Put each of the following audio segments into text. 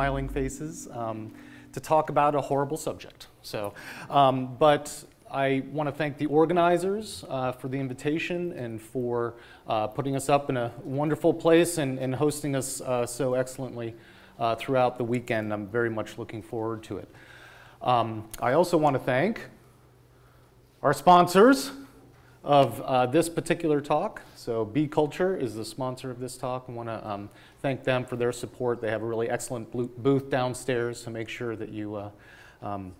smiling faces um, to talk about a horrible subject. So, um, but I want to thank the organizers uh, for the invitation and for uh, putting us up in a wonderful place and, and hosting us uh, so excellently uh, throughout the weekend. I'm very much looking forward to it. Um, I also want to thank our sponsors of uh, this particular talk. So Bee Culture is the sponsor of this talk. I want to um, thank them for their support. They have a really excellent booth downstairs, so make sure that you uh, um,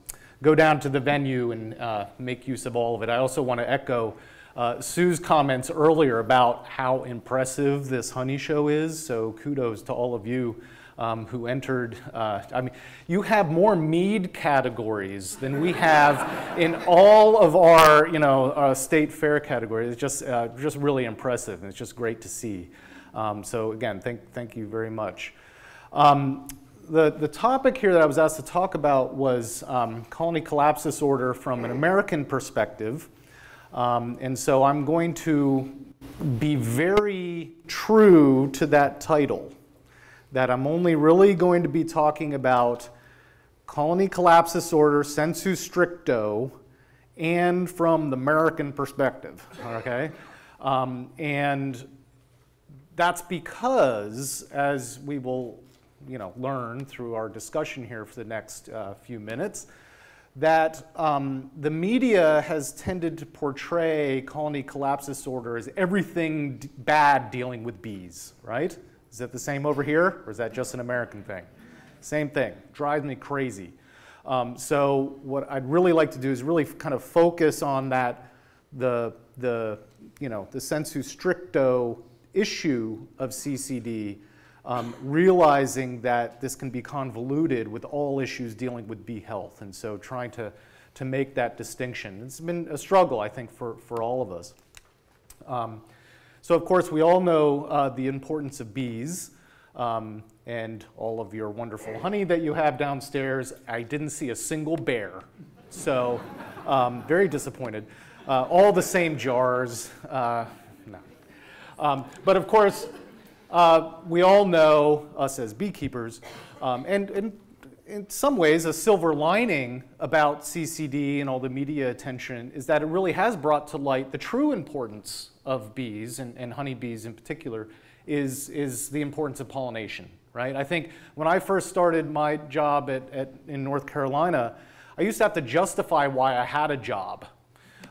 go down to the venue and uh, make use of all of it. I also want to echo uh, Sue's comments earlier about how impressive this honey show is, so kudos to all of you um, who entered. Uh, I mean, you have more mead categories than we have in all of our, you know, uh, state fair categories. It's just, uh, just really impressive, and it's just great to see. Um, so again, thank, thank you very much. Um, the, the topic here that I was asked to talk about was um, colony collapse disorder from an American perspective. Um, and so I'm going to be very true to that title that I'm only really going to be talking about colony collapse disorder sensu stricto and from the American perspective, okay? Um, and that's because, as we will you know, learn through our discussion here for the next uh, few minutes, that um, the media has tended to portray colony collapse disorder as everything bad dealing with bees, right? Is that the same over here, or is that just an American thing? Same thing. Drives me crazy. Um, so what I'd really like to do is really kind of focus on that, the, the, you know, the sensu stricto issue of CCD, um, realizing that this can be convoluted with all issues dealing with bee health. And so trying to, to make that distinction. It's been a struggle, I think, for, for all of us. Um, so of course, we all know uh, the importance of bees um, and all of your wonderful honey that you have downstairs. I didn't see a single bear, so um, very disappointed. Uh, all the same jars, uh. Um, but of course, uh, we all know, us as beekeepers, um, and, and in some ways, a silver lining about CCD and all the media attention is that it really has brought to light the true importance of bees, and, and honeybees in particular, is, is the importance of pollination, right? I think when I first started my job at, at, in North Carolina, I used to have to justify why I had a job.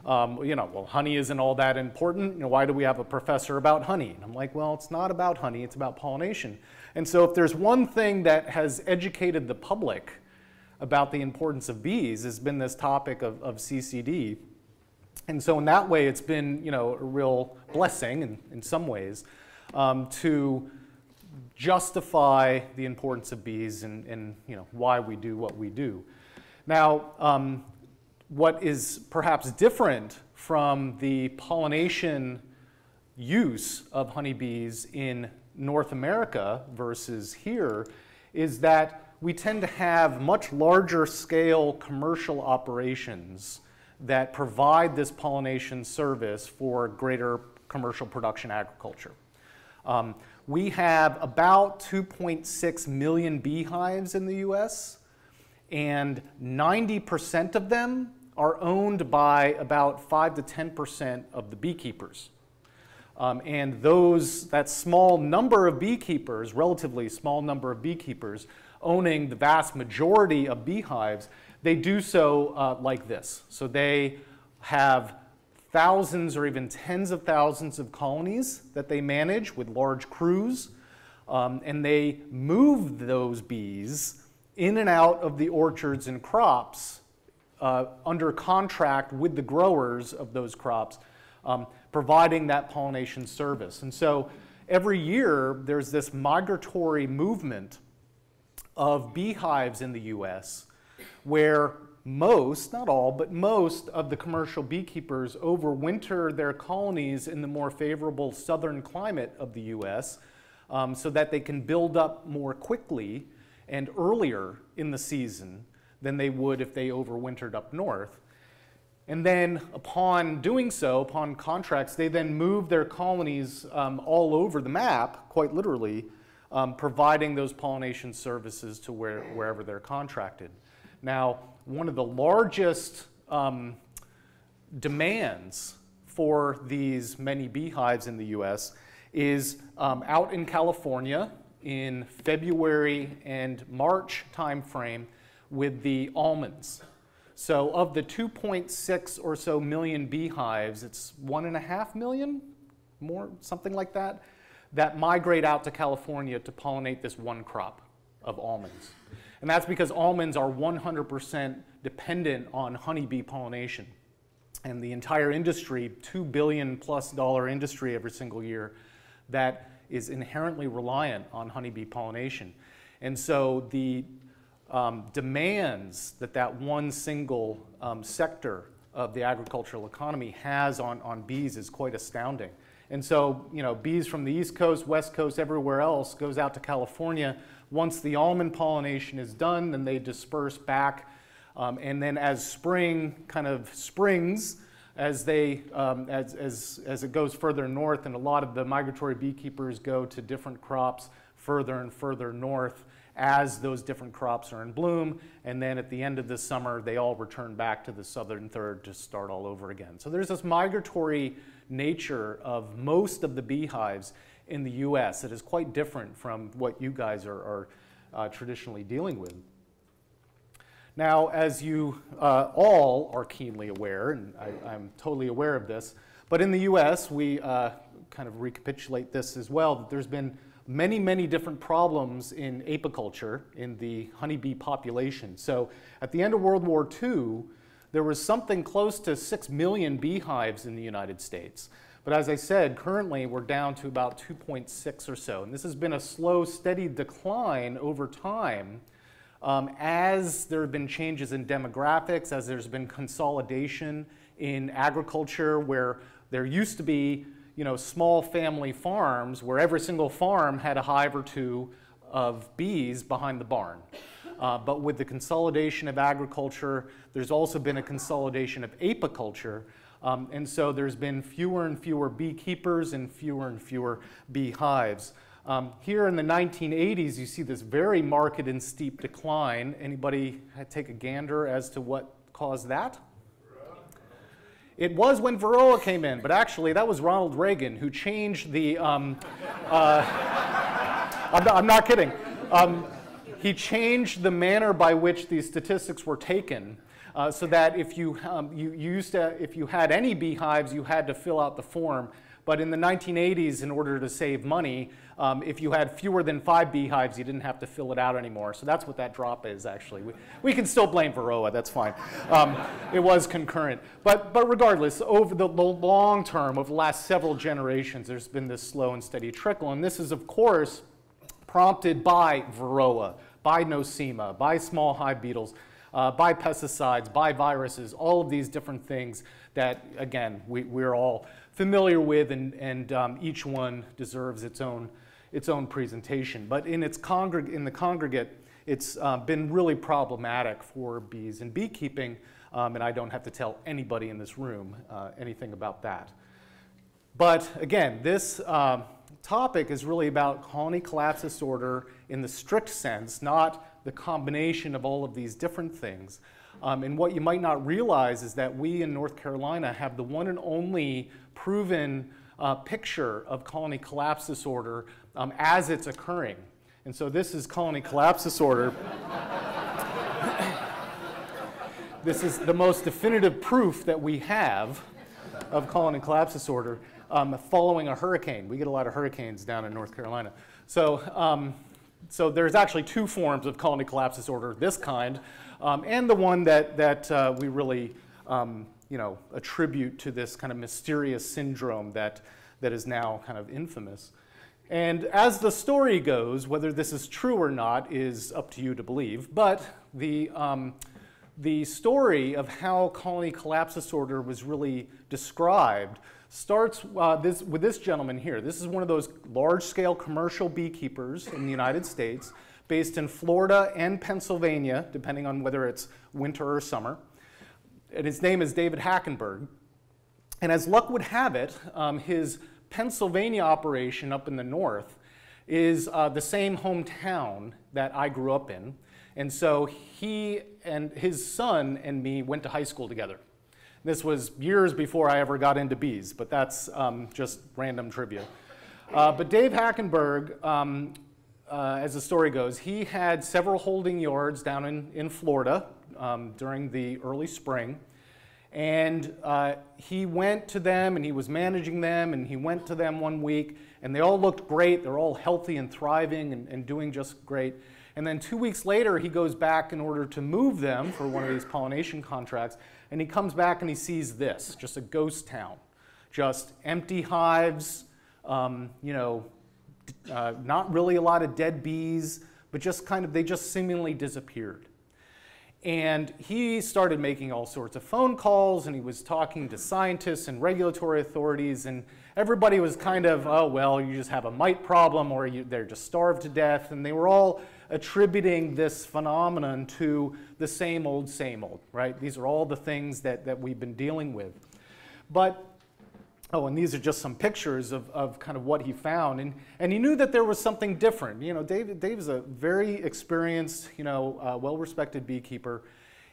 Um, you know, well, honey isn't all that important. You know, why do we have a professor about honey? And I'm like, well, it's not about honey, it's about pollination. And so if there's one thing that has educated the public about the importance of bees has been this topic of, of CCD. And so in that way, it's been you know, a real blessing in, in some ways um, to justify the importance of bees and, and, you know, why we do what we do. Now, um, what is perhaps different from the pollination use of honeybees in North America versus here is that we tend to have much larger scale commercial operations that provide this pollination service for greater commercial production agriculture. Um, we have about 2.6 million beehives in the US, and 90% of them are owned by about 5 to 10% of the beekeepers. Um, and those, that small number of beekeepers, relatively small number of beekeepers, owning the vast majority of beehives, they do so uh, like this. So they have thousands or even tens of thousands of colonies that they manage with large crews, um, and they move those bees in and out of the orchards and crops uh, under contract with the growers of those crops um, providing that pollination service. And so every year there's this migratory movement of beehives in the US where most, not all, but most of the commercial beekeepers overwinter their colonies in the more favorable southern climate of the US um, so that they can build up more quickly and earlier in the season than they would if they overwintered up north. And then upon doing so, upon contracts, they then move their colonies um, all over the map, quite literally, um, providing those pollination services to where, wherever they're contracted. Now, one of the largest um, demands for these many beehives in the US is um, out in California in February and March timeframe with the almonds. So of the 2.6 or so million beehives, it's one and a half million, more, something like that, that migrate out to California to pollinate this one crop of almonds. And that's because almonds are 100% dependent on honeybee pollination. And the entire industry, two billion plus dollar industry every single year, that is inherently reliant on honeybee pollination. And so the um, demands that that one single um, sector of the agricultural economy has on, on bees is quite astounding. And so, you know, bees from the East Coast, West Coast, everywhere else goes out to California. Once the almond pollination is done, then they disperse back. Um, and then as spring kind of springs, as, they, um, as, as, as it goes further north, and a lot of the migratory beekeepers go to different crops further and further north, as those different crops are in bloom. And then at the end of the summer, they all return back to the southern third to start all over again. So there's this migratory nature of most of the beehives in the US that is quite different from what you guys are, are uh, traditionally dealing with. Now, as you uh, all are keenly aware, and I, am totally aware of this, but in the US, we uh, kind of recapitulate this as well, that there's been many, many different problems in apiculture in the honeybee population. So at the end of World War II, there was something close to 6 million beehives in the United States. But as I said, currently we're down to about 2.6 or so. And this has been a slow, steady decline over time um, as there have been changes in demographics, as there's been consolidation in agriculture where there used to be you know, small family farms where every single farm had a hive or two of bees behind the barn. Uh, but with the consolidation of agriculture, there's also been a consolidation of apiculture. Um, and so there's been fewer and fewer beekeepers and fewer and fewer beehives. Um, here in the 1980s, you see this very marked and steep decline. Anybody take a gander as to what caused that? It was when Varroa came in, but actually that was Ronald Reagan who changed the. Um, uh, I'm, not, I'm, not, kidding. Um, he changed the manner by which these statistics were taken. Uh, so that if you, um, you, you used to, if you had any beehives, you had to fill out the form. But in the 1980s, in order to save money, um, if you had fewer than five beehives, you didn't have to fill it out anymore. So that's what that drop is, actually. We, we can still blame Varroa, that's fine. Um, it was concurrent. But, but regardless, over the, long term, over the last several generations, there's been this slow and steady trickle. And this is, of course, prompted by Varroa, by Nosema, by small hive beetles, uh, by pesticides, by viruses, all of these different things that, again, we, we're all familiar with, and, and um, each one deserves its own, its own presentation. But in, its congreg in the congregate, it's uh, been really problematic for bees and beekeeping, um, and I don't have to tell anybody in this room uh, anything about that. But again, this uh, topic is really about colony collapse disorder in the strict sense, not the combination of all of these different things. Um, and what you might not realize is that we in North Carolina have the one and only proven uh, picture of colony collapse disorder um, as it's occurring. And so this is colony collapse disorder. this is the most definitive proof that we have of colony collapse disorder um, following a hurricane. We get a lot of hurricanes down in North Carolina. So, um, so there's actually two forms of colony collapse disorder, this kind, um, and the one that, that uh, we really um, you know, attribute to this kind of mysterious syndrome that, that is now kind of infamous. And as the story goes, whether this is true or not is up to you to believe, but the, um, the story of how colony collapse disorder was really described starts uh, this, with this gentleman here. This is one of those large-scale commercial beekeepers in the United States based in Florida and Pennsylvania, depending on whether it's winter or summer. And his name is David Hackenberg. And as luck would have it, um, his Pennsylvania operation up in the north is uh, the same hometown that I grew up in. And so he and his son and me went to high school together. This was years before I ever got into bees, but that's um, just random trivia. Uh, but Dave Hackenberg, um, uh, as the story goes, he had several holding yards down in, in Florida um, during the early spring. And uh, he went to them and he was managing them and he went to them one week and they all looked great. They're all healthy and thriving and, and doing just great. And then two weeks later, he goes back in order to move them for one of these pollination contracts. And he comes back and he sees this just a ghost town, just empty hives, um, you know, uh, not really a lot of dead bees, but just kind of, they just seemingly disappeared. And he started making all sorts of phone calls and he was talking to scientists and regulatory authorities and everybody was kind of, oh, well, you just have a mite problem or you, they're just starved to death. And they were all attributing this phenomenon to the same old, same old, right? These are all the things that, that we've been dealing with. But Oh, and these are just some pictures of, of kind of what he found. And, and he knew that there was something different. You know, Dave, Dave is a very experienced, you know, uh, well-respected beekeeper.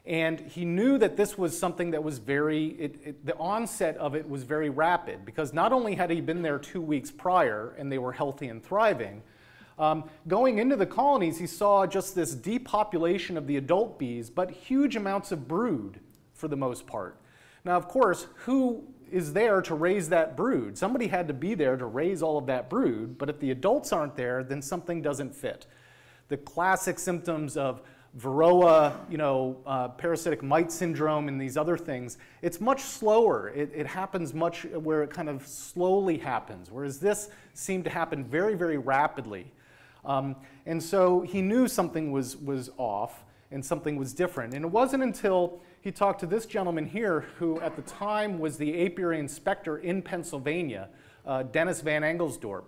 And he knew that this was something that was very, it, it, the onset of it was very rapid because not only had he been there two weeks prior and they were healthy and thriving, um, going into the colonies, he saw just this depopulation of the adult bees, but huge amounts of brood for the most part. Now, of course, who is there to raise that brood. Somebody had to be there to raise all of that brood, but if the adults aren't there, then something doesn't fit. The classic symptoms of varroa, you know, uh, parasitic mite syndrome and these other things, it's much slower. It, it happens much where it kind of slowly happens, whereas this seemed to happen very, very rapidly. Um, and so he knew something was, was off and something was different. And it wasn't until he talked to this gentleman here, who at the time was the apiary inspector in Pennsylvania, uh, Dennis Van Engelsdorp.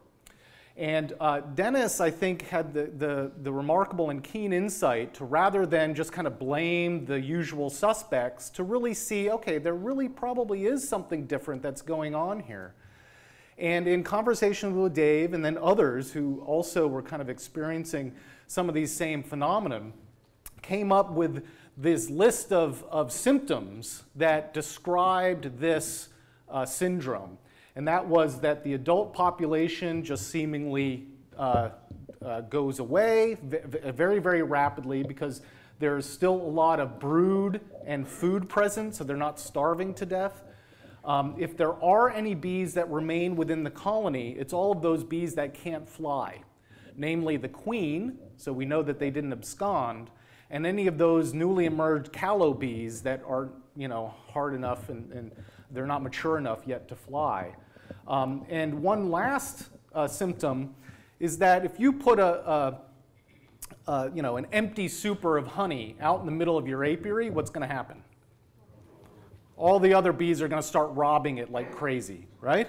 And uh, Dennis, I think, had the, the, the, remarkable and keen insight to rather than just kind of blame the usual suspects, to really see, okay, there really probably is something different that's going on here. And in conversation with Dave and then others who also were kind of experiencing some of these same phenomena, came up with this list of, of symptoms that described this uh, syndrome. And that was that the adult population just seemingly uh, uh, goes away very, very rapidly because there's still a lot of brood and food present, so they're not starving to death. Um, if there are any bees that remain within the colony, it's all of those bees that can't fly, namely the queen, so we know that they didn't abscond, and any of those newly emerged callow bees that are you know, hard enough and, and they're not mature enough yet to fly. Um, and one last uh, symptom is that if you put a, a, a, you know, an empty super of honey out in the middle of your apiary, what's going to happen? All the other bees are going to start robbing it like crazy, right?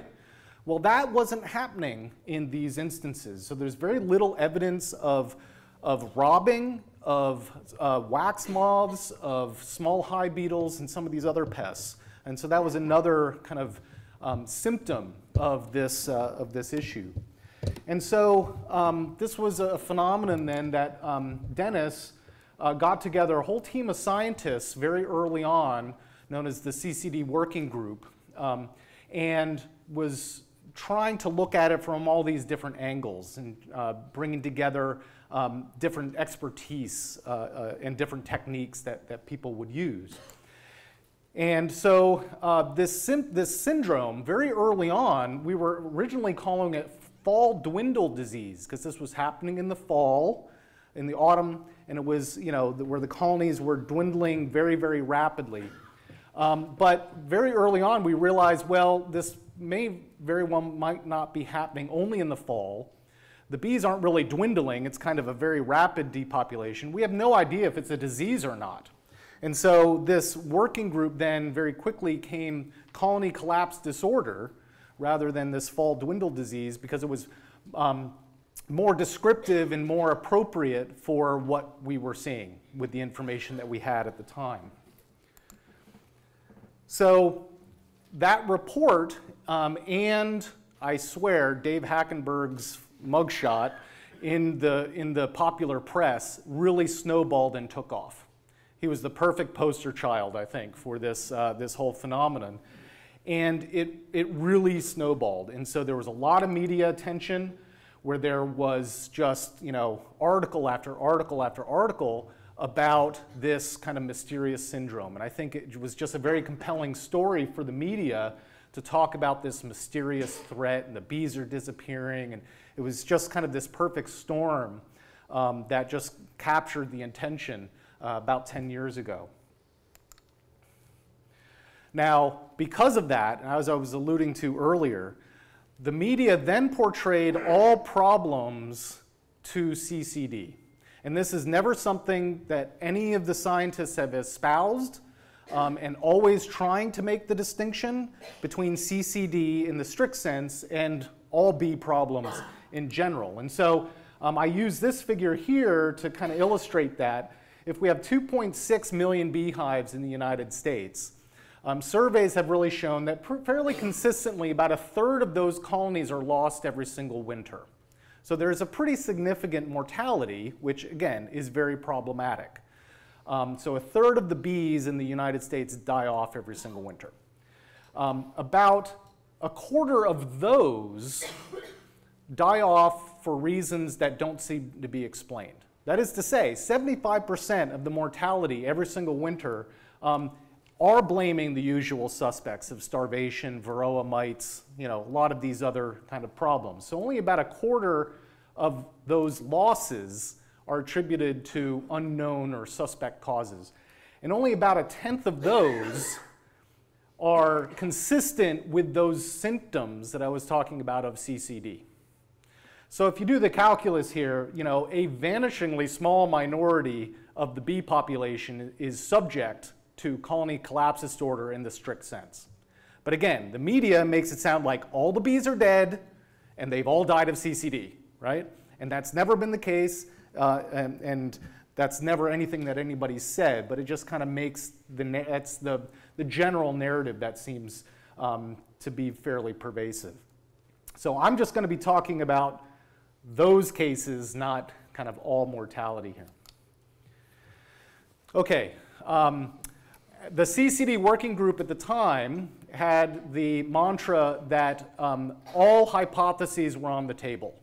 Well, that wasn't happening in these instances. So there's very little evidence of, of robbing of uh, wax moths, of small hive beetles, and some of these other pests. And so that was another kind of um, symptom of this, uh, of this issue. And so um, this was a phenomenon then that um, Dennis uh, got together a whole team of scientists very early on, known as the CCD Working Group, um, and was trying to look at it from all these different angles and uh, bringing together um, different expertise uh, uh, and different techniques that, that people would use. And so uh, this, this syndrome, very early on, we were originally calling it fall dwindle disease because this was happening in the fall, in the autumn, and it was, you know, where the colonies were dwindling very, very rapidly. Um, but very early on, we realized, well, this may very well might not be happening only in the fall. The bees aren't really dwindling. It's kind of a very rapid depopulation. We have no idea if it's a disease or not. And so this working group then very quickly came colony collapse disorder rather than this fall dwindle disease because it was um, more descriptive and more appropriate for what we were seeing with the information that we had at the time. So that report um, and I swear Dave Hackenberg's mugshot in the, in the popular press really snowballed and took off. He was the perfect poster child, I think, for this, uh, this whole phenomenon. And it, it really snowballed. And so there was a lot of media attention where there was just, you know, article after article after article about this kind of mysterious syndrome. And I think it was just a very compelling story for the media to talk about this mysterious threat and the bees are disappearing. And it was just kind of this perfect storm um, that just captured the attention uh, about 10 years ago. Now, because of that, as I was alluding to earlier, the media then portrayed all problems to CCD. And this is never something that any of the scientists have espoused, um, and always trying to make the distinction between CCD in the strict sense and all bee problems in general. And so um, I use this figure here to kind of illustrate that. If we have 2.6 million beehives in the United States, um, surveys have really shown that fairly consistently about a third of those colonies are lost every single winter. So there's a pretty significant mortality, which again is very problematic. Um, so a third of the bees in the United States die off every single winter. Um, about a quarter of those die off for reasons that don't seem to be explained. That is to say, 75% of the mortality every single winter um, are blaming the usual suspects of starvation, varroa mites, you know, a lot of these other kind of problems. So only about a quarter of those losses are attributed to unknown or suspect causes. And only about a tenth of those are consistent with those symptoms that I was talking about of CCD. So if you do the calculus here, you know, a vanishingly small minority of the bee population is subject to colony collapse disorder in the strict sense. But again, the media makes it sound like all the bees are dead and they've all died of CCD, right? And that's never been the case, uh, and, and, that's never anything that anybody said, but it just kind of makes the, that's the, the general narrative that seems um, to be fairly pervasive. So I'm just going to be talking about those cases, not kind of all mortality here. Okay, um, the CCD working group at the time had the mantra that um, all hypotheses were on the table.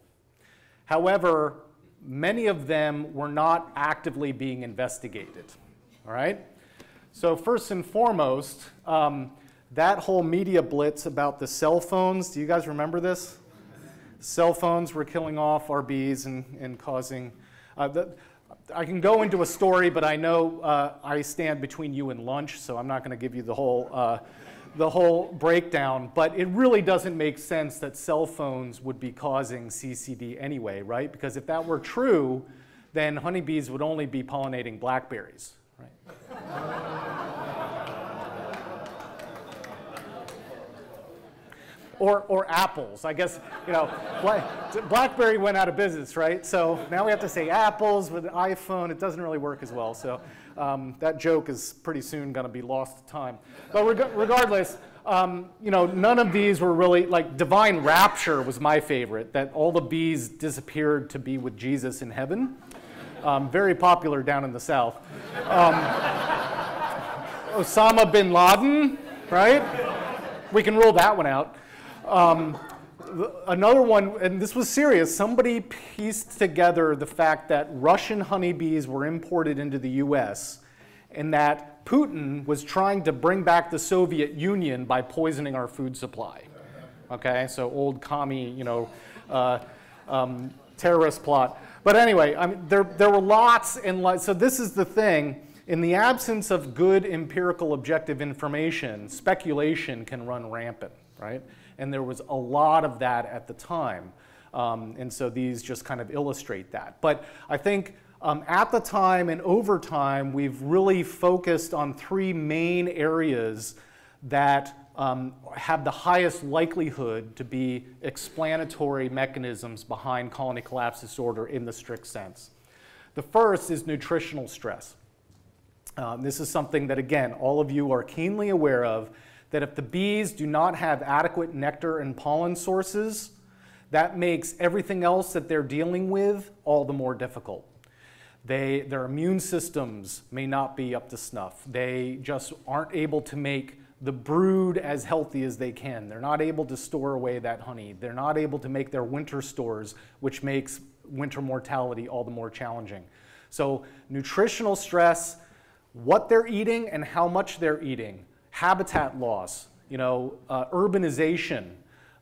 However, many of them were not actively being investigated. All right? So, first and foremost, um, that whole media blitz about the cell phones, do you guys remember this? Cell phones were killing off our bees and, and causing. Uh, the, I can go into a story, but I know uh, I stand between you and lunch, so I'm not going to give you the whole, uh, the whole breakdown. But it really doesn't make sense that cell phones would be causing CCD anyway, right? Because if that were true, then honeybees would only be pollinating blackberries, right? or, or apples. I guess, you know, BlackBerry went out of business, right? So now we have to say apples with an iPhone. It doesn't really work as well. So um, that joke is pretty soon going to be lost to time. But reg regardless, um, you know, none of these were really, like Divine Rapture was my favorite, that all the bees disappeared to be with Jesus in heaven. Um, very popular down in the South. Um, Osama bin Laden, right? We can rule that one out. Another one, and this was serious, somebody pieced together the fact that Russian honeybees were imported into the US and that Putin was trying to bring back the Soviet Union by poisoning our food supply. Okay, so old commie, you know, uh, um, terrorist plot. But anyway, I mean, there, there were lots and lots. So this is the thing. In the absence of good empirical objective information, speculation can run rampant, right? And there was a lot of that at the time. Um, and so these just kind of illustrate that. But I think um, at the time and over time, we've really focused on three main areas that um, have the highest likelihood to be explanatory mechanisms behind colony collapse disorder in the strict sense. The first is nutritional stress. Um, this is something that, again, all of you are keenly aware of that if the bees do not have adequate nectar and pollen sources, that makes everything else that they're dealing with all the more difficult. They, their immune systems may not be up to snuff. They just aren't able to make the brood as healthy as they can. They're not able to store away that honey. They're not able to make their winter stores, which makes winter mortality all the more challenging. So nutritional stress, what they're eating and how much they're eating, habitat loss, you know, uh, urbanization,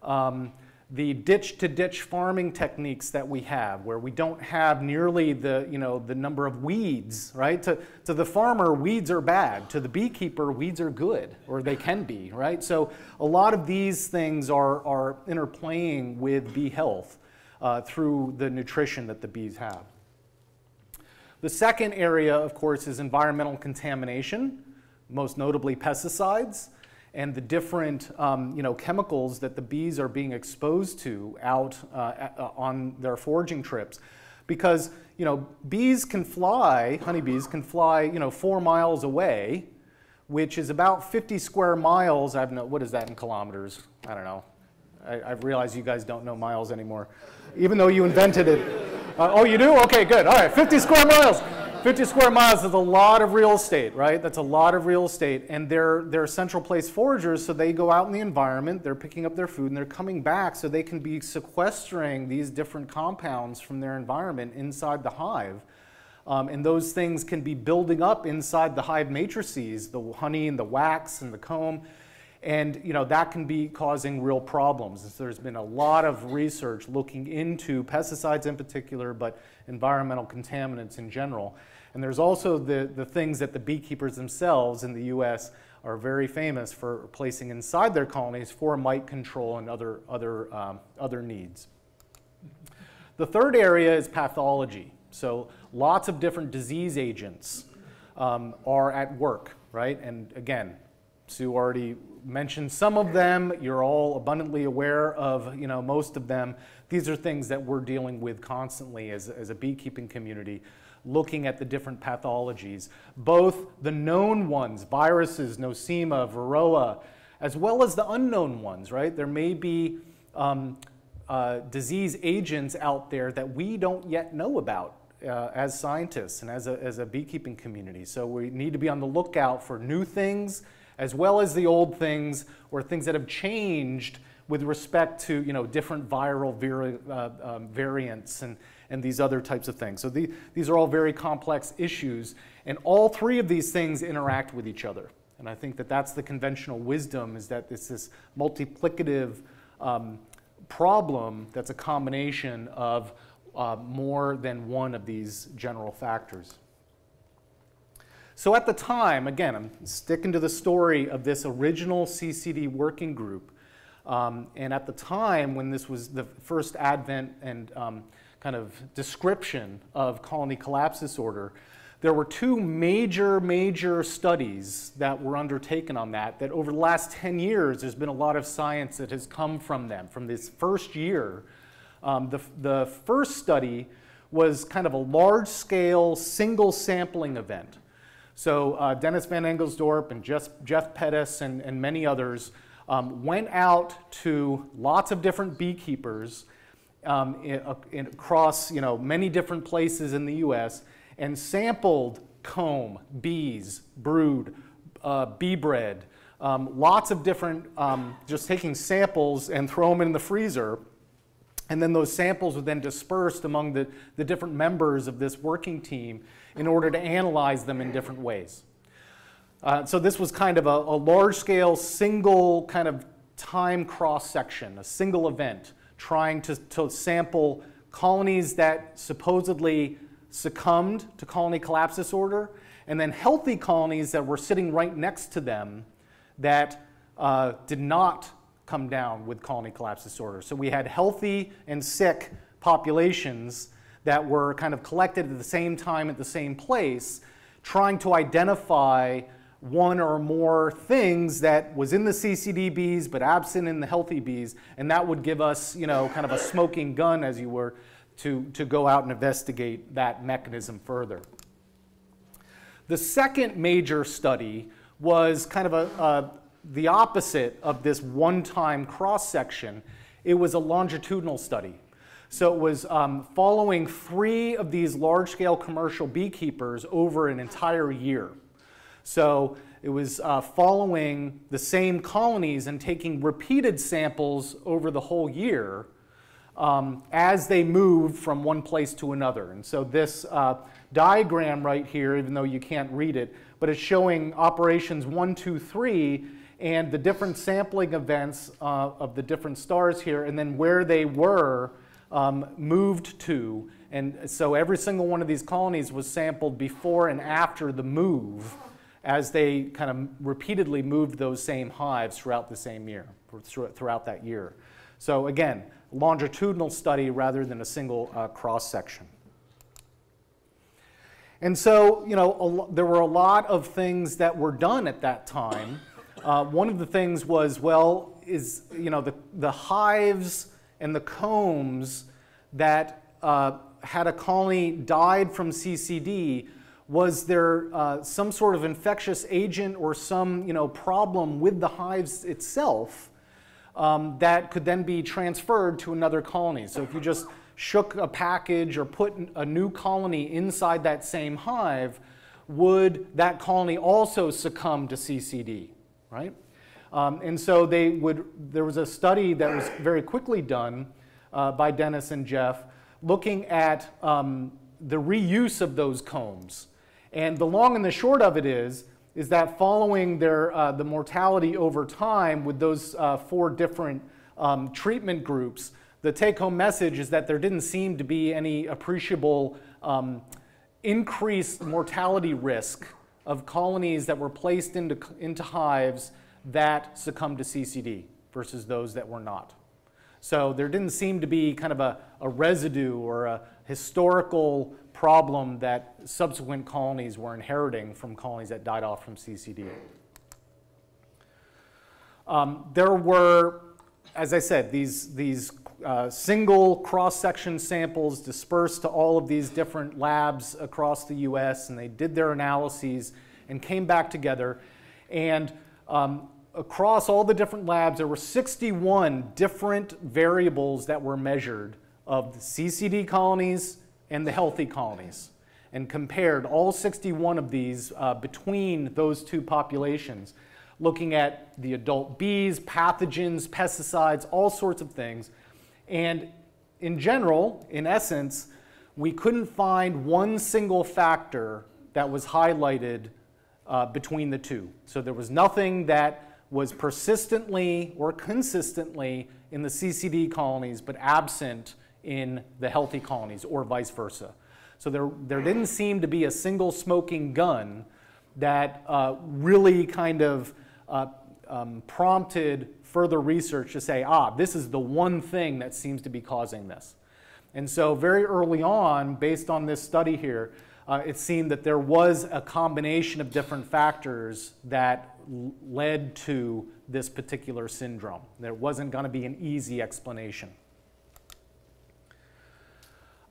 um, the ditch-to-ditch farming techniques that we have, where we don't have nearly the, you know, the number of weeds, right? To, to the farmer, weeds are bad. To the beekeeper, weeds are good, or they can be, right? So a lot of these things are, are interplaying with bee health uh, through the nutrition that the bees have. The second area, of course, is environmental contamination, most notably pesticides and the different um, you know, chemicals that the bees are being exposed to out uh, on their foraging trips. Because you know, bees can fly, honeybees can fly you know, four miles away, which is about 50 square miles. I have no, what is that in kilometers? I don't know. I, I realize you guys don't know miles anymore, even though you invented it. Uh, oh, you do? Okay, good. All right, 50 square miles. 50 square miles is a lot of real estate, right? That's a lot of real estate. And they're, they're central place foragers, so they go out in the environment, they're picking up their food, and they're coming back so they can be sequestering these different compounds from their environment inside the hive. Um, and those things can be building up inside the hive matrices, the honey and the wax and the comb. And you know, that can be causing real problems. So there's been a lot of research looking into pesticides in particular, but environmental contaminants in general. And there's also the, the things that the beekeepers themselves in the US are very famous for placing inside their colonies for mite control and other, other, um, other needs. The third area is pathology. So lots of different disease agents um, are at work, right? And again, Sue already mentioned some of them. You're all abundantly aware of you know, most of them. These are things that we're dealing with constantly as, as a beekeeping community looking at the different pathologies, both the known ones, viruses, nosema, varroa, as well as the unknown ones, right? There may be um, uh, disease agents out there that we don't yet know about uh, as scientists and as a, as a beekeeping community. So we need to be on the lookout for new things as well as the old things or things that have changed with respect to you know, different viral uh, um, variants and, and these other types of things. So the, these are all very complex issues, and all three of these things interact with each other. And I think that that's the conventional wisdom is that it's this multiplicative um, problem that's a combination of uh, more than one of these general factors. So at the time, again, I'm sticking to the story of this original CCD working group. Um, and at the time when this was the first advent and um, kind of description of colony collapse disorder, there were two major, major studies that were undertaken on that, that over the last 10 years, there's been a lot of science that has come from them, from this first year. Um, the, the first study was kind of a large-scale, single sampling event. So uh, Dennis Van Engelsdorp and Jeff, Jeff Pettis and, and many others um, went out to lots of different beekeepers um, in, uh, in, across you know, many different places in the US and sampled comb, bees, brood, uh, bee bread, um, lots of different, um, just taking samples and throw them in the freezer. And then those samples were then dispersed among the, the different members of this working team in order to analyze them in different ways. Uh, so this was kind of a, a large-scale, single kind of time cross-section, a single event trying to, to sample colonies that supposedly succumbed to colony collapse disorder, and then healthy colonies that were sitting right next to them that uh, did not come down with colony collapse disorder. So we had healthy and sick populations that were kind of collected at the same time at the same place, trying to identify one or more things that was in the CCD bees but absent in the healthy bees, and that would give us, you know, kind of a smoking gun, as you were, to, to go out and investigate that mechanism further. The second major study was kind of a, a the opposite of this one-time cross-section, it was a longitudinal study. So it was um, following three of these large scale commercial beekeepers over an entire year. So it was uh, following the same colonies and taking repeated samples over the whole year um, as they moved from one place to another. And so this uh, diagram right here, even though you can't read it, but it's showing operations one, two, three, and the different sampling events uh, of the different stars here, and then where they were um, moved to. And so every single one of these colonies was sampled before and after the move as they kind of repeatedly moved those same hives throughout the same year, throughout that year. So again, longitudinal study rather than a single uh, cross section. And so, you know, there were a lot of things that were done at that time. Uh, one of the things was, well, is, you know, the, the hives and the combs that uh, had a colony died from CCD was there uh, some sort of infectious agent or some you know, problem with the hives itself um, that could then be transferred to another colony? So if you just shook a package or put a new colony inside that same hive, would that colony also succumb to CCD, right? Um, and so they would, there was a study that was very quickly done uh, by Dennis and Jeff looking at um, the reuse of those combs. And the long and the short of it is, is that following their, uh, the mortality over time with those uh, four different um, treatment groups, the take-home message is that there didn't seem to be any appreciable um, increased mortality risk of colonies that were placed into, into hives that succumbed to CCD versus those that were not. So there didn't seem to be kind of a, a residue or a historical problem that subsequent colonies were inheriting from colonies that died off from CCD. Um, there were, as I said, these, these uh, single cross-section samples dispersed to all of these different labs across the US, and they did their analyses and came back together. And um, across all the different labs, there were 61 different variables that were measured of the CCD colonies, and the healthy colonies and compared all 61 of these uh, between those two populations, looking at the adult bees, pathogens, pesticides, all sorts of things. And in general, in essence, we couldn't find one single factor that was highlighted uh, between the two. So there was nothing that was persistently or consistently in the CCD colonies but absent in the healthy colonies or vice versa. So there, there didn't seem to be a single smoking gun that uh, really kind of uh, um, prompted further research to say, ah, this is the one thing that seems to be causing this. And so very early on, based on this study here, uh, it seemed that there was a combination of different factors that led to this particular syndrome. There wasn't going to be an easy explanation.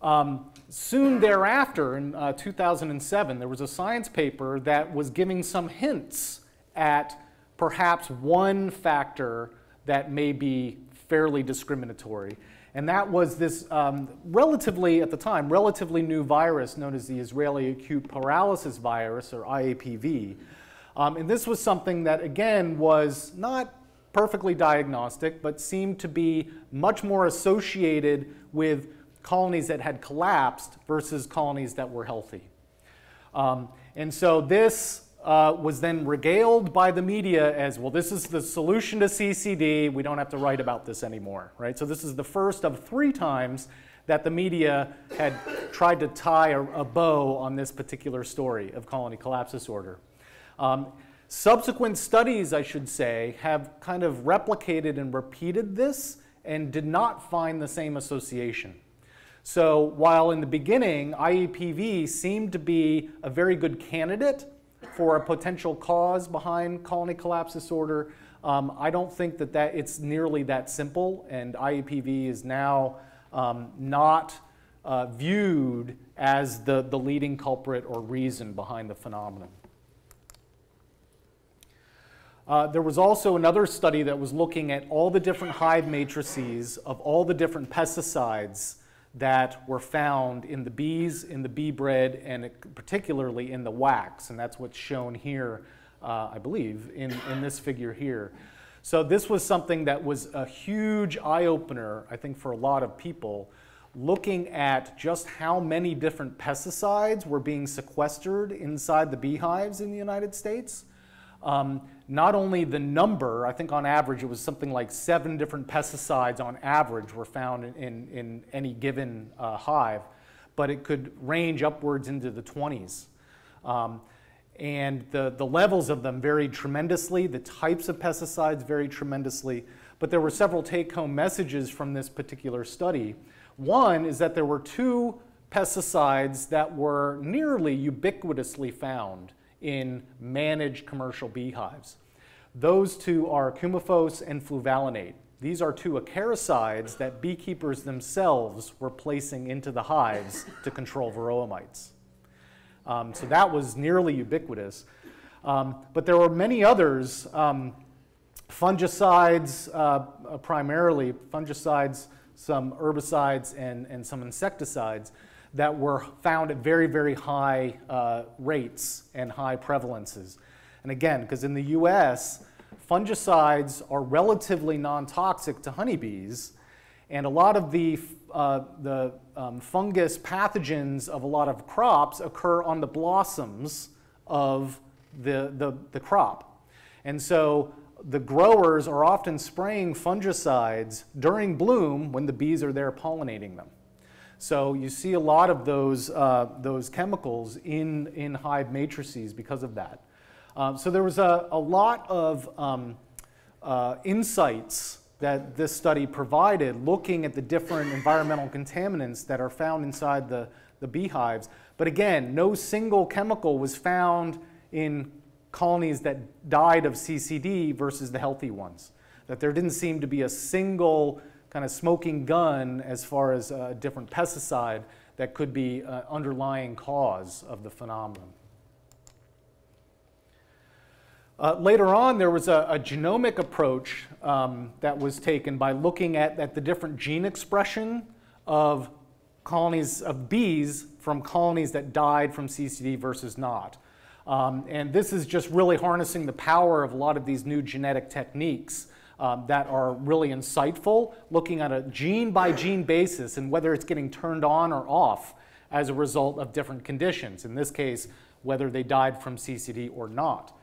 Um, soon thereafter, in uh, 2007, there was a science paper that was giving some hints at perhaps one factor that may be fairly discriminatory. And that was this um, relatively, at the time, relatively new virus known as the Israeli Acute Paralysis Virus, or IAPV. Um, and this was something that, again, was not perfectly diagnostic, but seemed to be much more associated with colonies that had collapsed versus colonies that were healthy. Um, and so this uh, was then regaled by the media as, well, this is the solution to CCD. We don't have to write about this anymore, right? So this is the first of three times that the media had tried to tie a, a bow on this particular story of colony collapse disorder. Um, subsequent studies, I should say, have kind of replicated and repeated this and did not find the same association. So while in the beginning, IAPV seemed to be a very good candidate for a potential cause behind colony collapse disorder, um, I don't think that, that it's nearly that simple, and IAPV is now um, not uh, viewed as the, the leading culprit or reason behind the phenomenon. Uh, there was also another study that was looking at all the different hive matrices of all the different pesticides that were found in the bees, in the bee bread, and particularly in the wax. And that's what's shown here, uh, I believe, in, in this figure here. So this was something that was a huge eye-opener, I think, for a lot of people, looking at just how many different pesticides were being sequestered inside the beehives in the United States. Um, not only the number, I think on average it was something like seven different pesticides on average were found in, in, in any given uh, hive, but it could range upwards into the 20s. Um, and the, the levels of them varied tremendously, the types of pesticides varied tremendously, but there were several take-home messages from this particular study. One is that there were two pesticides that were nearly ubiquitously found in managed commercial beehives. Those two are coumaphos and fluvalinate. These are two acaricides that beekeepers themselves were placing into the hives to control varroa mites. Um, so that was nearly ubiquitous. Um, but there were many others, um, fungicides uh, primarily, fungicides, some herbicides, and, and some insecticides that were found at very, very high uh, rates and high prevalences. And again, because in the US, fungicides are relatively non-toxic to honeybees, and a lot of the, uh, the um, fungus pathogens of a lot of crops occur on the blossoms of the, the, the crop. And so the growers are often spraying fungicides during bloom when the bees are there pollinating them. So you see a lot of those, uh, those chemicals in, in hive matrices because of that. Um, so there was a, a lot of um, uh, insights that this study provided looking at the different environmental contaminants that are found inside the, the beehives. But again, no single chemical was found in colonies that died of CCD versus the healthy ones. That there didn't seem to be a single kind of smoking gun as far as a different pesticide that could be an underlying cause of the phenomenon. Uh, later on, there was a, a genomic approach um, that was taken by looking at, at the different gene expression of colonies of bees from colonies that died from CCD versus not. Um, and this is just really harnessing the power of a lot of these new genetic techniques um, that are really insightful, looking at a gene by gene basis and whether it's getting turned on or off as a result of different conditions. In this case, whether they died from CCD or not.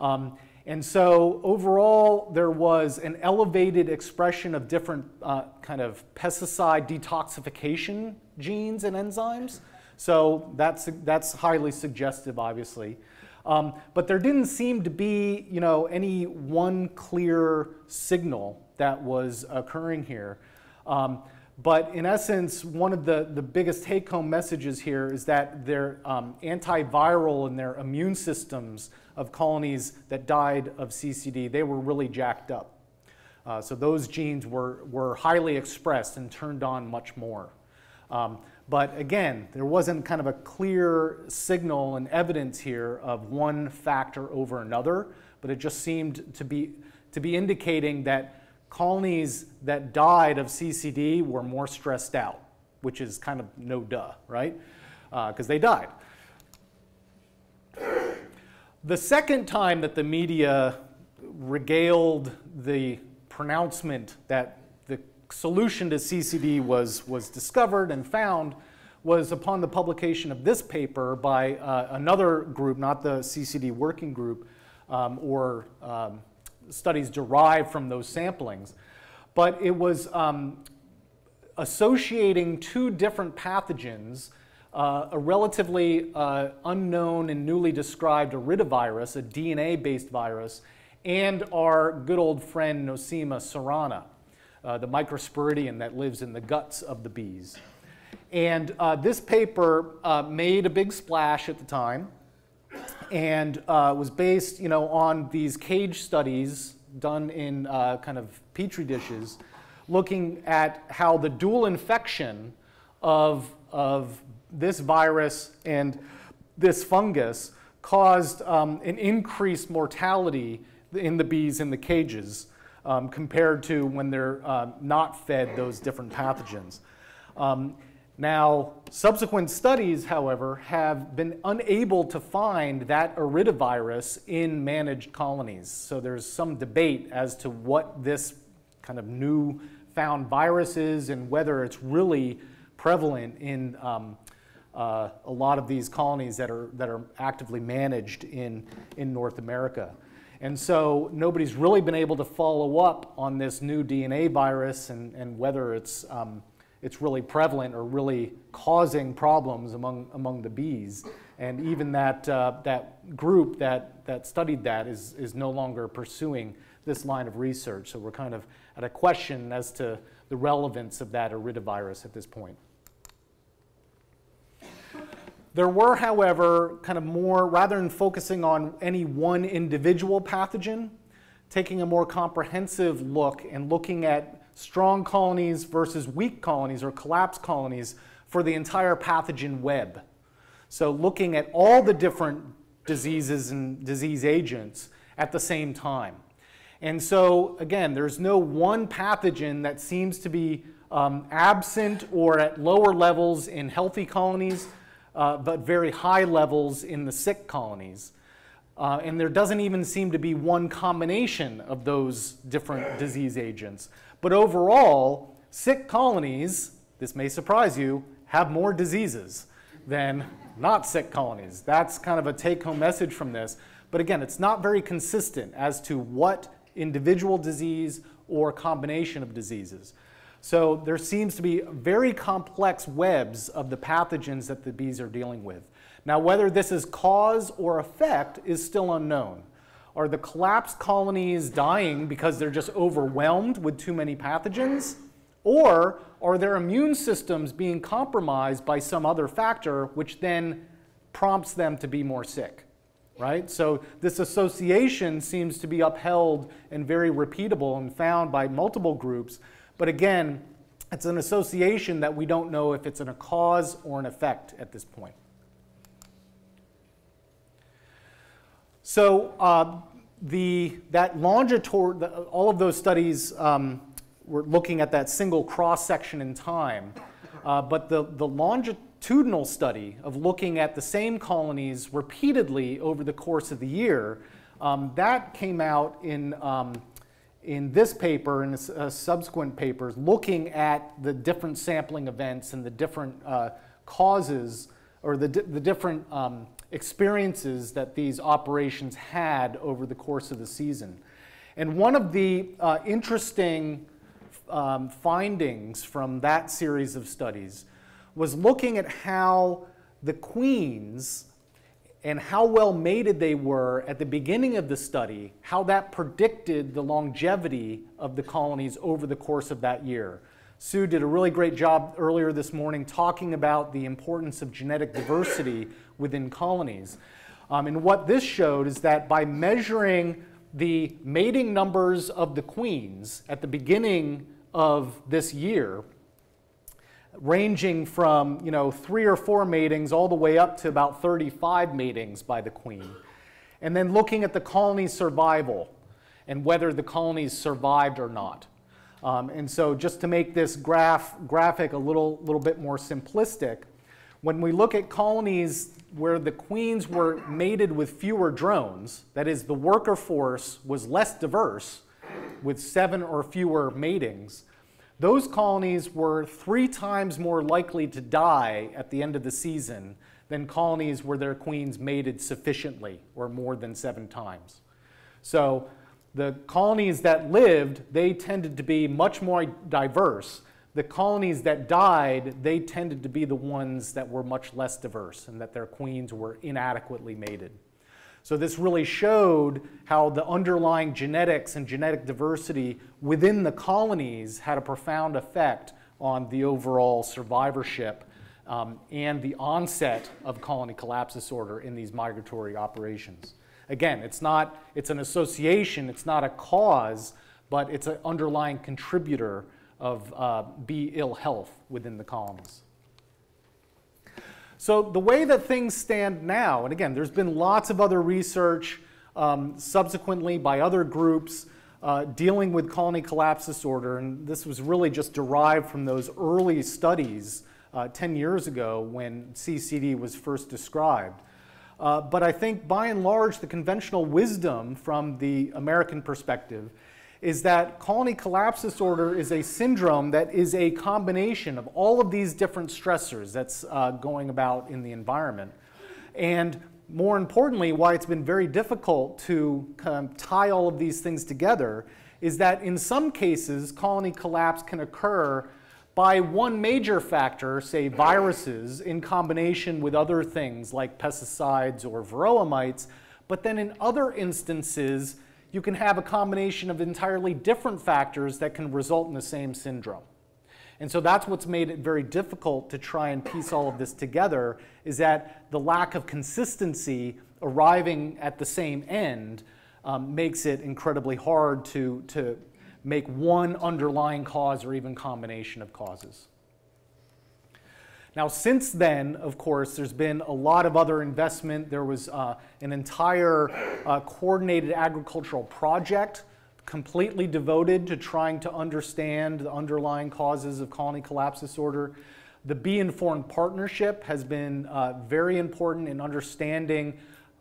Um, and so overall, there was an elevated expression of different uh, kind of pesticide detoxification genes and enzymes. So that's, that's highly suggestive, obviously. Um, but there didn't seem to be, you know, any one clear signal that was occurring here. Um, but in essence, one of the, the biggest take-home messages here is that their um, antiviral and their immune systems of colonies that died of CCD, they were really jacked up. Uh, so those genes were, were highly expressed and turned on much more. Um, but again, there wasn't kind of a clear signal and evidence here of one factor over another, but it just seemed to be, to be indicating that colonies that died of CCD were more stressed out, which is kind of no duh, right? Because uh, they died. The second time that the media regaled the pronouncement that solution to CCD was, was discovered and found was upon the publication of this paper by uh, another group, not the CCD working group, um, or um, studies derived from those samplings. But it was um, associating two different pathogens, uh, a relatively uh, unknown and newly described iridovirus, a DNA-based virus, and our good old friend Nosema ceranae uh, the microsporidium that lives in the guts of the bees. And uh, this paper uh, made a big splash at the time and uh, was based you know, on these cage studies done in uh, kind of petri dishes looking at how the dual infection of, of this virus and this fungus caused um, an increased mortality in the bees in the cages um, compared to when they're uh, not fed those different pathogens. Um, now, subsequent studies, however, have been unable to find that iridovirus in managed colonies. So there's some debate as to what this kind of new found virus is and whether it's really prevalent in um, uh, a lot of these colonies that are, that are actively managed in, in North America. And so nobody's really been able to follow up on this new DNA virus and, and whether it's, um, it's really prevalent or really causing problems among, among the bees. And even that, uh, that group that, that studied that is, is no longer pursuing this line of research. So we're kind of at a question as to the relevance of that iridovirus at this point. There were, however, kind of more, rather than focusing on any one individual pathogen, taking a more comprehensive look and looking at strong colonies versus weak colonies or collapsed colonies for the entire pathogen web. So looking at all the different diseases and disease agents at the same time. And so, again, there's no one pathogen that seems to be um, absent or at lower levels in healthy colonies uh, but very high levels in the sick colonies. Uh, and there doesn't even seem to be one combination of those different disease agents. But overall, sick colonies, this may surprise you, have more diseases than not sick colonies. That's kind of a take home message from this. But again, it's not very consistent as to what individual disease or combination of diseases. So there seems to be very complex webs of the pathogens that the bees are dealing with. Now, whether this is cause or effect is still unknown. Are the collapsed colonies dying because they're just overwhelmed with too many pathogens? Or are their immune systems being compromised by some other factor, which then prompts them to be more sick? Right? So this association seems to be upheld and very repeatable and found by multiple groups but again, it's an association that we don't know if it's in a cause or an effect at this point. So uh, the, that longitudinal, all of those studies um, were looking at that single cross section in time. Uh, but the, the longitudinal study of looking at the same colonies repeatedly over the course of the year, um, that came out in um, in this paper and uh, subsequent papers looking at the different sampling events and the different uh, causes or the, di the different um, experiences that these operations had over the course of the season. And one of the uh, interesting um, findings from that series of studies was looking at how the queens and how well mated they were at the beginning of the study, how that predicted the longevity of the colonies over the course of that year. Sue did a really great job earlier this morning talking about the importance of genetic diversity within colonies. Um, and what this showed is that by measuring the mating numbers of the queens at the beginning of this year, ranging from you know three or four matings all the way up to about 35 matings by the queen. And then looking at the colony's survival and whether the colonies survived or not. Um, and so just to make this graph graphic a little, little bit more simplistic, when we look at colonies where the queens were mated with fewer drones, that is, the worker force was less diverse with seven or fewer matings, those colonies were three times more likely to die at the end of the season than colonies where their queens mated sufficiently or more than seven times. So the colonies that lived, they tended to be much more diverse. The colonies that died, they tended to be the ones that were much less diverse and that their queens were inadequately mated. So this really showed how the underlying genetics and genetic diversity within the colonies had a profound effect on the overall survivorship um, and the onset of colony collapse disorder in these migratory operations. Again, it's not, it's an association, it's not a cause, but it's an underlying contributor of uh, bee ill health within the colonies. So the way that things stand now, and again, there's been lots of other research um, subsequently by other groups uh, dealing with colony collapse disorder, and this was really just derived from those early studies uh, 10 years ago when CCD was first described. Uh, but I think by and large, the conventional wisdom from the American perspective is that colony collapse disorder is a syndrome that is a combination of all of these different stressors that's uh, going about in the environment. And more importantly, why it's been very difficult to kind of tie all of these things together is that in some cases, colony collapse can occur by one major factor, say viruses, in combination with other things like pesticides or varroa mites. But then in other instances, you can have a combination of entirely different factors that can result in the same syndrome. And so that's what's made it very difficult to try and piece all of this together is that the lack of consistency arriving at the same end um, makes it incredibly hard to, to make one underlying cause or even combination of causes. Now, since then, of course, there's been a lot of other investment. There was uh, an entire uh, coordinated agricultural project completely devoted to trying to understand the underlying causes of colony collapse disorder. The Bee Informed Partnership has been uh, very important in understanding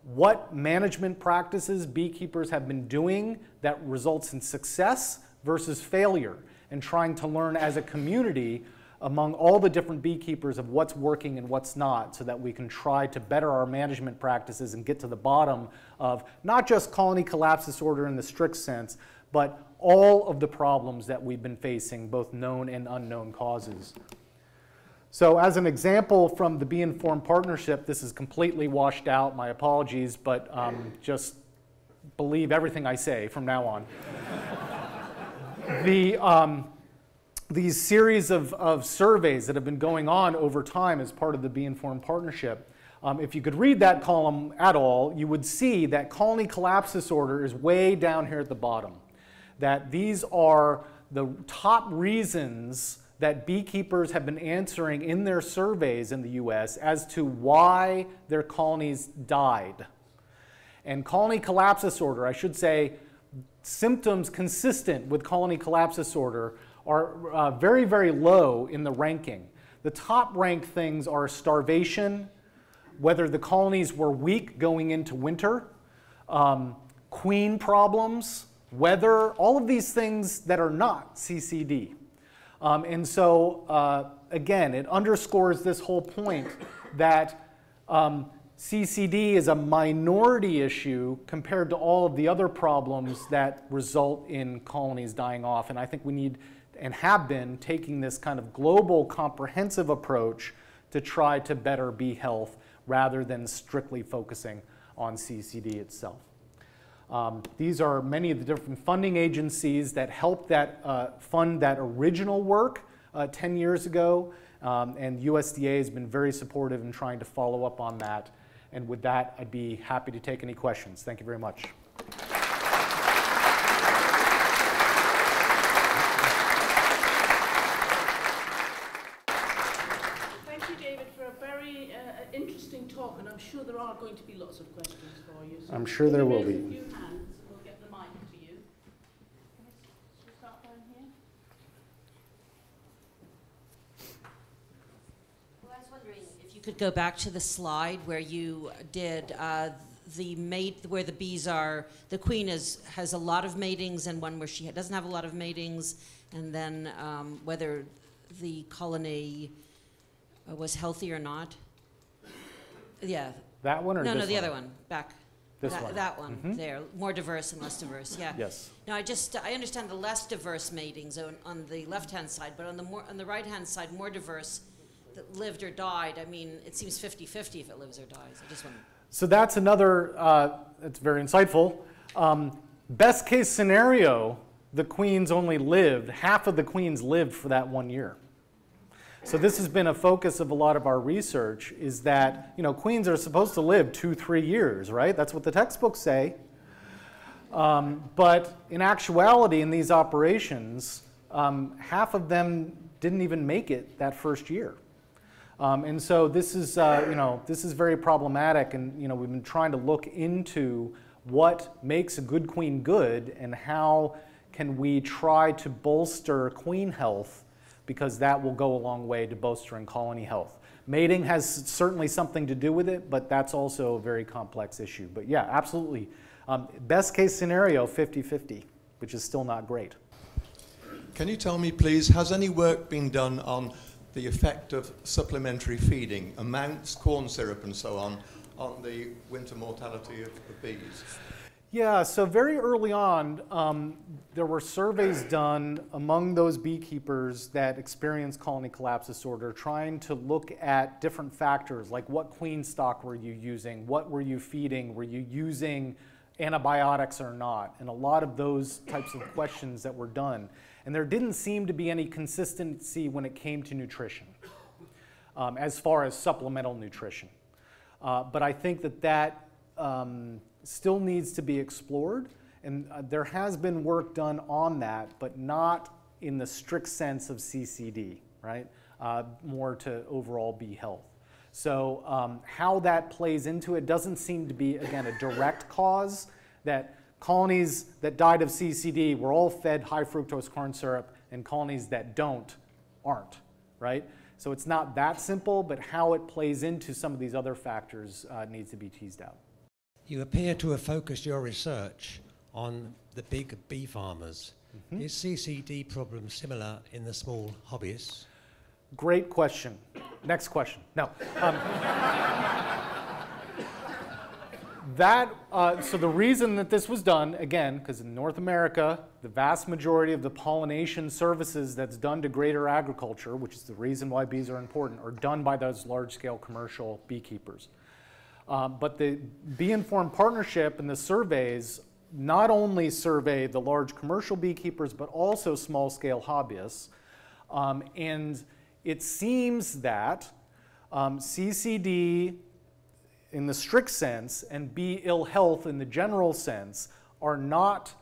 what management practices beekeepers have been doing that results in success versus failure, and trying to learn as a community among all the different beekeepers of what's working and what's not so that we can try to better our management practices and get to the bottom of not just colony collapse disorder in the strict sense, but all of the problems that we've been facing, both known and unknown causes. So as an example from the Bee Informed Partnership, this is completely washed out, my apologies, but um, just believe everything I say from now on. the, um, these series of, of surveys that have been going on over time as part of the Bee Informed Partnership, um, if you could read that column at all, you would see that colony collapse disorder is way down here at the bottom. That these are the top reasons that beekeepers have been answering in their surveys in the US as to why their colonies died. And colony collapse disorder, I should say, symptoms consistent with colony collapse disorder are uh, very, very low in the ranking. The top ranked things are starvation, whether the colonies were weak going into winter, um, queen problems, weather, all of these things that are not CCD. Um, and so, uh, again, it underscores this whole point that um, CCD is a minority issue compared to all of the other problems that result in colonies dying off. And I think we need and have been taking this kind of global comprehensive approach to try to better bee health rather than strictly focusing on CCD itself. Um, these are many of the different funding agencies that helped that uh, fund that original work uh, 10 years ago, um, and USDA has been very supportive in trying to follow up on that. And with that, I'd be happy to take any questions. Thank you very much. sure there are going to be lots of questions for you. So I'm sure there will be. A few hands, we'll get the mic to you. start down here? Well, I was wondering if you could go back to the slide where you did uh, the mate where the bees are. The queen is has a lot of matings and one where she doesn't have a lot of matings, and then um, whether the colony uh, was healthy or not. Yeah. That one or no, this no, the one? other one back. This that, one. That one Mhm. there, more diverse and less diverse. Yeah. Yes. Now I just I understand the less diverse matings on, on the left hand side, but on the more on the right hand side, more diverse that lived or died. I mean, it seems 50-50 if it lives or dies. I just want. So that's another. Uh, that's very insightful. Um, best case scenario, the queens only lived half of the queens lived for that one year. So this has been a focus of a lot of our research is that, you know, queens are supposed to live two, three years, right? That's what the textbooks say. Um, but in actuality, in these operations, um, half of them didn't even make it that first year. Um, and so this is, uh, you know, this is very problematic, and you know, we've been trying to look into what makes a good queen good and how can we try to bolster queen health because that will go a long way to bolstering colony health. Mating has certainly something to do with it, but that's also a very complex issue. But yeah, absolutely. Um, best case scenario, 50 50, which is still not great. Can you tell me, please, has any work been done on the effect of supplementary feeding, amounts, corn syrup, and so on, on the winter mortality of, of bees? Yeah, so very early on, um, there were surveys done among those beekeepers that experienced colony collapse disorder, trying to look at different factors like what queen stock were you using, what were you feeding, were you using antibiotics or not, and a lot of those types of questions that were done. And there didn't seem to be any consistency when it came to nutrition, um, as far as supplemental nutrition. Uh, but I think that that um, still needs to be explored. And uh, there has been work done on that, but not in the strict sense of CCD, right? Uh, more to overall bee health. So um, how that plays into it doesn't seem to be, again, a direct cause that colonies that died of CCD were all fed high fructose corn syrup and colonies that don't aren't, right? So it's not that simple, but how it plays into some of these other factors uh, needs to be teased out. You appear to have focused your research on the big bee farmers. Mm-hmm. Is CCD problem similar in the small hobbyists? Great question. Next question. No. Um, that, uh, so the reason that this was done, again, because in North America, the vast majority of the pollination services that's done to greater agriculture, which is the reason why bees are important, are done by those large-scale commercial beekeepers. Um, but the Bee Informed Partnership and the surveys not only survey the large commercial beekeepers, but also small scale hobbyists. Um, and it seems that um, CCD in the strict sense and bee ill health in the general sense are not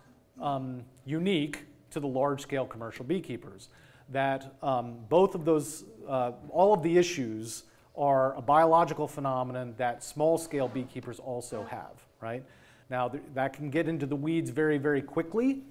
um, unique to the large scale commercial beekeepers. That um, both of those, uh, all of the issues are a biological phenomenon that small scale beekeepers also have, right? Now, th that can get into the weeds very, very quickly,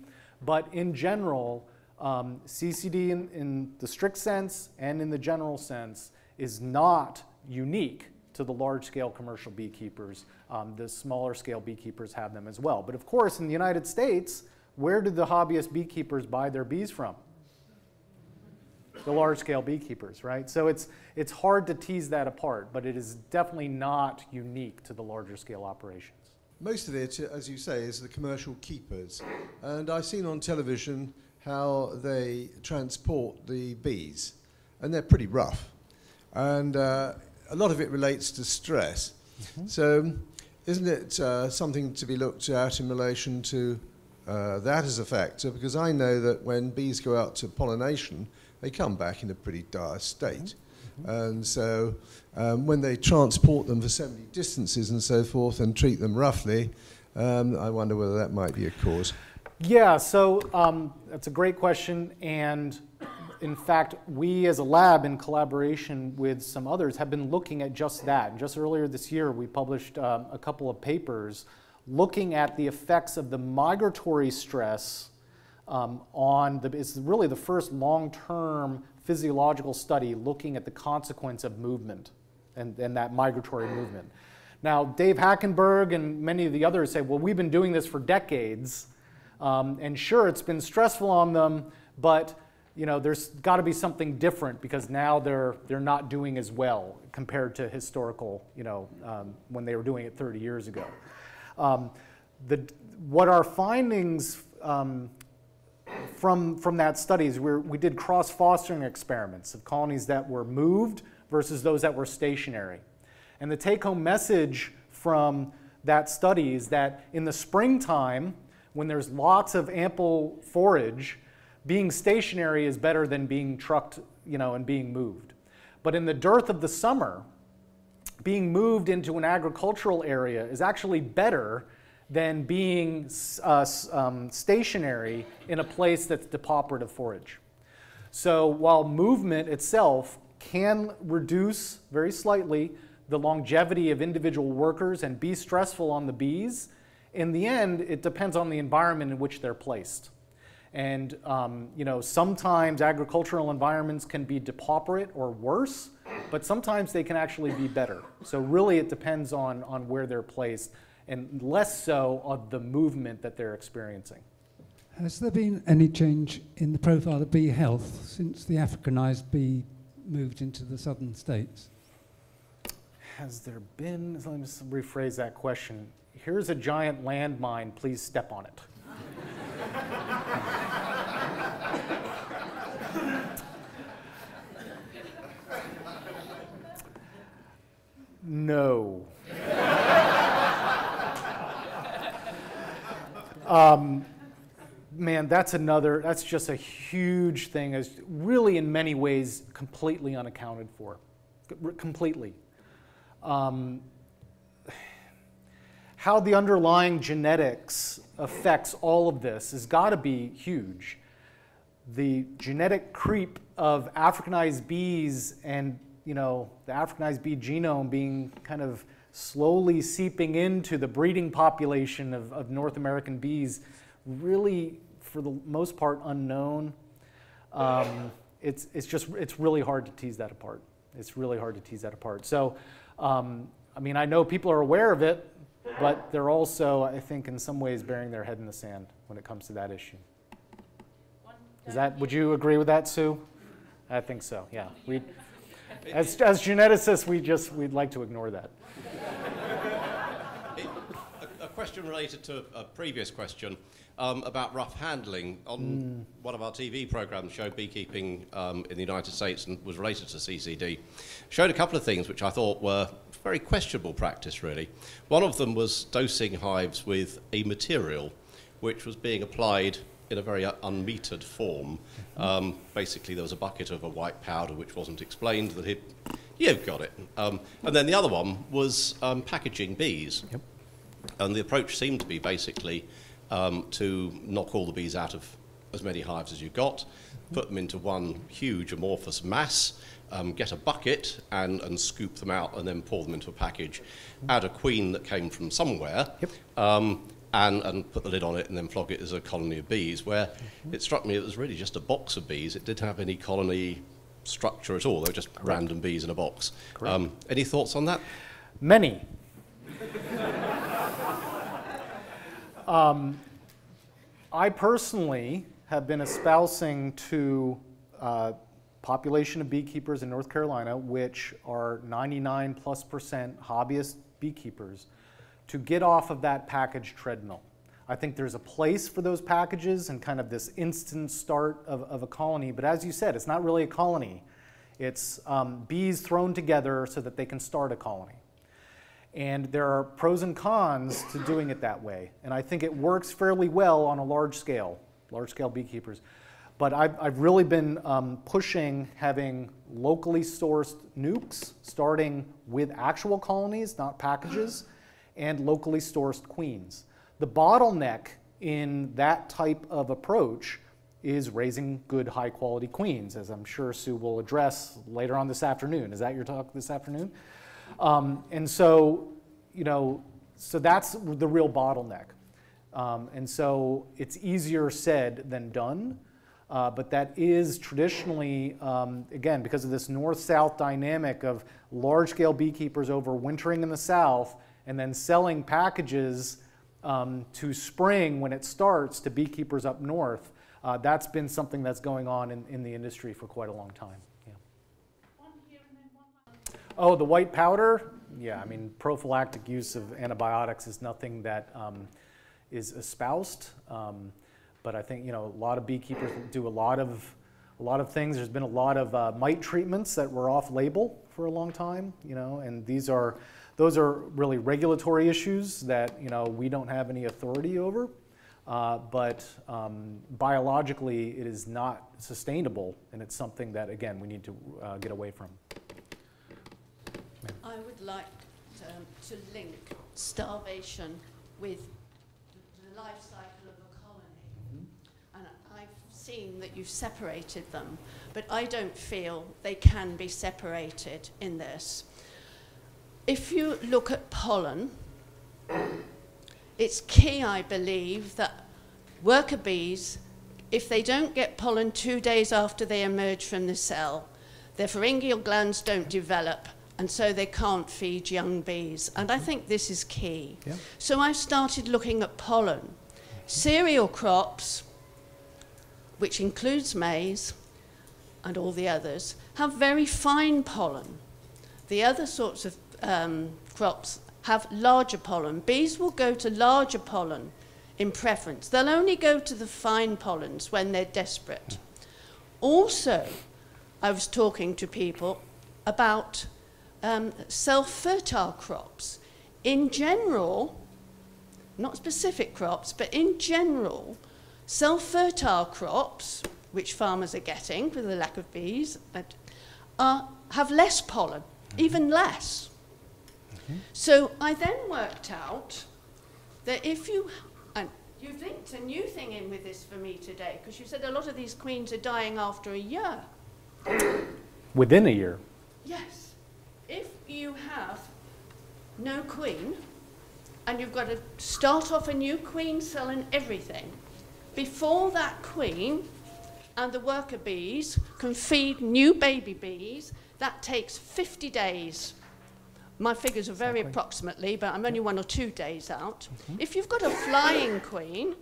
but in general, um, CCD in, in the strict sense and in the general sense is not unique to the large scale commercial beekeepers. Um, the smaller scale beekeepers have them as well. But of course, in the United States, where do the hobbyist beekeepers buy their bees from? The large scale beekeepers, right? So it's, it's hard to tease that apart, but it is definitely not unique to the larger scale operations. Most of it, as you say, is the commercial keepers. And I've seen on television how they transport the bees, and they're pretty rough. And uh, a lot of it relates to stress. Mm-hmm. So, isn't it uh, something to be looked at in relation to uh, that as a factor? Because I know that when bees go out to pollination, they come back in a pretty dire state. Mm-hmm. And so um, when they transport them for so many distances and so forth and treat them roughly, um, I wonder whether that might be a cause. Yeah, so um, that's a great question. And in fact, we as a lab, in collaboration with some others, have been looking at just that. And just earlier this year, we published um, a couple of papers looking at the effects of the migratory stress um, on the, it's really the first long-term physiological study looking at the consequence of movement and, and that migratory movement. Now, Dave Hackenberg and many of the others say, well, we've been doing this for decades, um, and sure, it's been stressful on them, but you know, there's got to be something different because now they're, they're not doing as well compared to historical, you know, um, when they were doing it 30 years ago. Um, the, what our findings um, from, from that studies, we we did cross-fostering experiments of colonies that were moved versus those that were stationary. And the take-home message from that study is that in the springtime, when there's lots of ample forage, being stationary is better than being trucked, you know, and being moved. But in the dearth of the summer, being moved into an agricultural area is actually better than being uh, um, stationary in a place that's depauperate forage. So while movement itself can reduce very slightly the longevity of individual workers and be stressful on the bees, In the end, it depends on the environment in which they're placed. And um, you know, sometimes agricultural environments can be depauperate or worse, but sometimes they can actually be better. So really, it depends on, on where they're placed, and less so of the movement that they're experiencing. Has there been any change in the profile of bee health since the Africanized bee moved into the southern states? Has there been? Let me rephrase that question. Here's a giant landmine. Please step on it. No. Um, man, that's another, that's just a huge thing, is really in many ways completely unaccounted for. Completely. Um, how the underlying genetics affects all of this has got to be huge. The genetic creep of Africanized bees and you know the Africanized bee genome being kind of slowly seeping into the breeding population of, of North American bees, really for the most part unknown. Um, it's, it's just it's really hard to tease that apart. It's really hard to tease that apart. So, um, I mean, I know people are aware of it, but they're also, I think, in some ways, burying their head in the sand when it comes to that issue. Is that? Would you agree with that, Sue? I think so. Yeah. We, as as geneticists, we just we'd like to ignore that. A, a question related to a previous question um, about rough handling. On one of our TV programs showed beekeeping um, in the United States and was related to CCD. Showed a couple of things which I thought were very questionable practice, really. One of them was dosing hives with a material which was being applied in a very uh, unmetered form. Um, basically, there was a bucket of a white powder which wasn't explained that it, you've got it. Um, and then the other one was um, packaging bees. Yep. And the approach seemed to be basically um, to knock all the bees out of as many hives as you got, put them into one huge amorphous mass, um, get a bucket and, and scoop them out, and then pour them into a package. Add a queen that came from somewhere, Yep. um, and, and put the lid on it, and then flog it as a colony of bees. Where it struck me it was really just a box of bees. It didn't have any colony structure at all. They were just random bees in a box. Um, any thoughts on that? Many. um, I personally have been espousing to uh, population of beekeepers in North Carolina, which are 99 plus percent hobbyist beekeepers, to get off of that package treadmill. I think there's a place for those packages and kind of this instant start of, of a colony, but as you said, it's not really a colony. It's um, bees thrown together so that they can start a colony. And there are pros and cons to doing it that way. And I think it works fairly well on a large scale, large scale beekeepers. But I've, I've really been um, pushing having locally sourced nukes, starting with actual colonies, not packages, and locally sourced queens. The bottleneck in that type of approach is raising good, high quality queens, as I'm sure Sue will address later on this afternoon. Is that your talk this afternoon? Um, and so, you know, so that's the real bottleneck. Um, and so it's easier said than done. Uh, but that is traditionally, um, again, because of this north south dynamic of large scale beekeepers overwintering in the south and then selling packages um, to spring when it starts to beekeepers up north. Uh, that's been something that's going on in, in the industry for quite a long time. Yeah. Oh, the white powder? Yeah, I mean, prophylactic use of antibiotics is nothing that um, is espoused. Um, but I think you know a lot of beekeepers do a lot of a lot of things. There's been a lot of uh, mite treatments that were off label for a long time, you know, and these are those are really regulatory issues that you know we don't have any authority over. Uh, but um, biologically, it is not sustainable, and it's something that again we need to uh, get away from. I would like um, to link starvation with the life cycle of a colony. And I've seen that you've separated them, but I don't feel they can be separated in this. If you look at pollen, it's key, I believe, that worker bees, if they don't get pollen two days after they emerge from the cell, their pharyngeal glands don't develop, and so they can't feed young bees. And I think this is key. Yeah. So I've started looking at pollen. Cereal crops, which includes maize and all the others, have very fine pollen. The other sorts of um, crops have larger pollen. Bees will go to larger pollen in preference. They'll only go to the fine pollens when they're desperate. Also, I was talking to people about um, self-fertile crops. In general, not specific crops, but in general, self-fertile crops, which farmers are getting with the lack of bees, uh, have less pollen, even less. So I then worked out that if you, and you've linked a new thing in with this for me today, because you said a lot of these queens are dying after a year. Within a year. Yes. If you have no queen, and you've got to start off a new queen cell and everything, before that queen and the worker bees can feed new baby bees, that takes 50 days. My figures are very approximately, but I'm only one or two days out. If you've got a flying queen,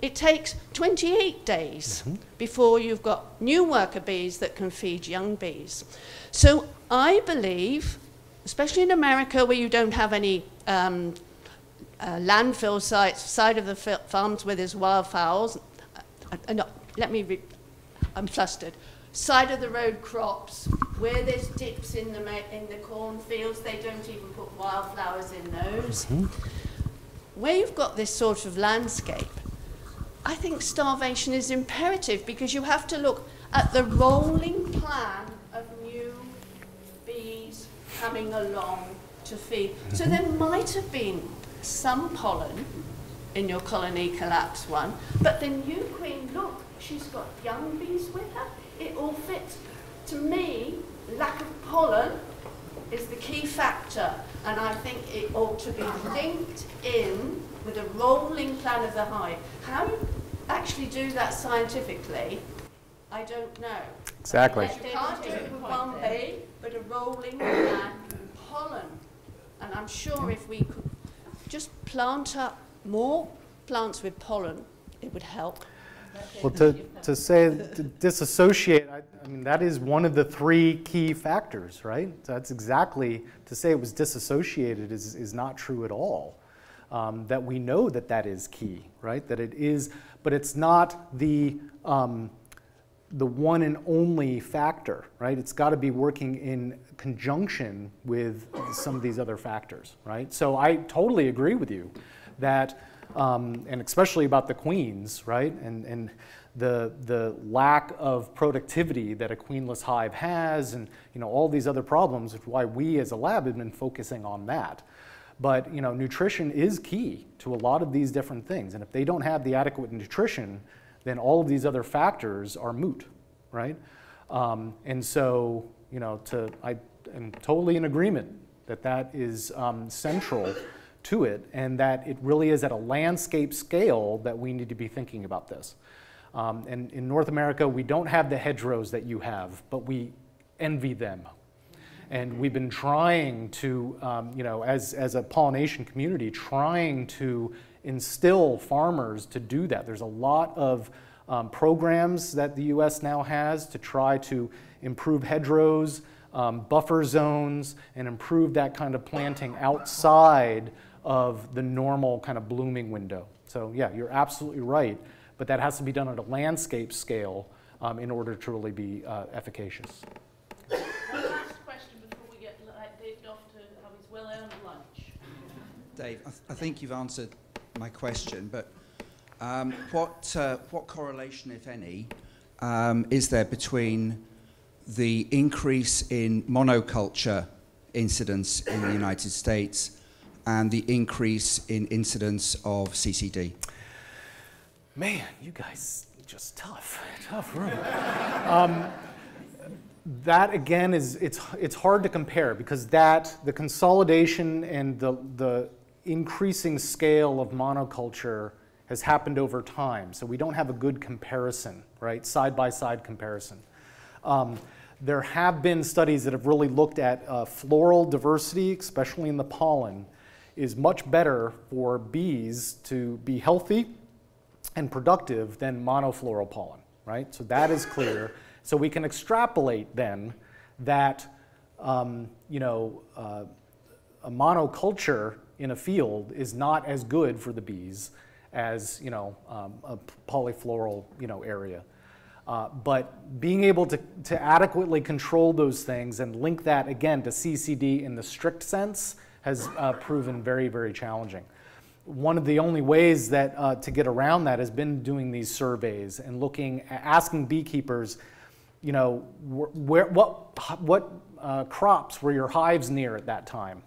it takes 28 days before you've got new worker bees that can feed young bees. So I believe, especially in America where you don't have any um, uh, landfill sites, side of the farms where there's wildfowls, uh, uh, no, let me, I'm flustered. Side of the road crops, where there's dips in the, ma- in the cornfields, they don't even put wildflowers in those. Mm-hmm. Where you've got this sort of landscape, I think starvation is imperative because you have to look at the rolling plan of new bees coming along to feed. So mm-hmm. there might have been some pollen in your colony collapse one, but the new queen, look, she's got young bees with her. It all fits. To me, lack of pollen is the key factor, and I think it ought to be linked in with a rolling plan of the hive. How you actually do that scientifically, I don't know. Exactly. You can't do it with one bee, but a rolling plan, pollen. And I'm sure if we could just plant up more plants with pollen, it would help. Well, to, to say, to disassociate, I, I mean, that is one of the three key factors, right? So that's exactly, to say it was disassociated is, is not true at all. Um, that we know that that is key, right? That it is, but it's not the, um, the one and only factor, right? It's got to be working in conjunction with some of these other factors, right? So I totally agree with you that, um, and especially about the queens, right? And, and the, the lack of productivity that a queenless hive has, and you know all these other problems, which is why we as a lab have been focusing on that. But you know, nutrition is key to a lot of these different things, and if they don't have the adequate nutrition, then all of these other factors are moot, right? Um, and so, you know, to I am totally in agreement that that is um, central to it, and that it really is at a landscape scale that we need to be thinking about this. Um, and in North America, we don't have the hedgerows that you have, but we envy them. And we've been trying to, um, you know, as, as a pollination community, trying to instill farmers to do that. There's a lot of um, programs that the US now has to try to improve hedgerows, um, buffer zones, and improve that kind of planting outside of the normal kind of blooming window. So, yeah, you're absolutely right, but that has to be done at a landscape scale um, in order to really be uh, efficacious. One last question before we get like, David off to have his well-earned lunch. Dave, I, th- I think you've answered my question, but um, what, uh, what correlation, if any, um, is there between the increase in monoculture incidence in the United States and the increase in incidence of CCD? Man, you guys just tough, tough room. um, that again is it's it's hard to compare because that the consolidation and the the increasing scale of monoculture has happened over time, so we don't have a good comparison, right? Side by side comparison. Um, there have been studies that have really looked at uh, floral diversity, especially in the pollen, is much better for bees to be healthy and productive than monofloral pollen, right? So that is clear. So we can extrapolate then that, um, you know, uh, a monoculture in a field is not as good for the bees as, you know, um, a polyfloral, you know, area. Uh, but being able to, to adequately control those things and link that again to CCD in the strict sense has uh, proven very, very challenging. One of the only ways that uh, to get around that has been doing these surveys and looking, asking beekeepers, you know, where, what, what uh, crops were your hives near at that time,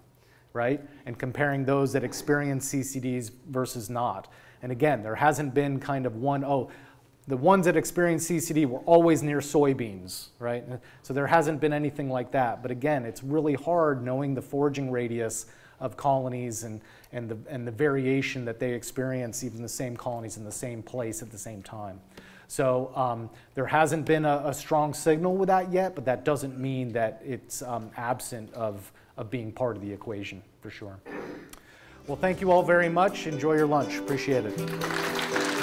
right? And comparing those that experience CCDs versus not. And again, there hasn't been kind of one, oh, the ones that experienced CCD were always near soybeans, right? So there hasn't been anything like that. But again, it's really hard knowing the foraging radius of colonies and, and, the, and the variation that they experience, even the same colonies in the same place at the same time. So um, there hasn't been a, a, strong signal with that yet, but that doesn't mean that it's um, absent of, of being part of the equation, for sure. Well, thank you all very much. Enjoy your lunch. Appreciate it.